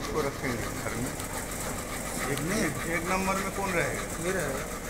इसको रखेंगे घर में एक नहीं एक नंबर में कौन रहेगा रहेगा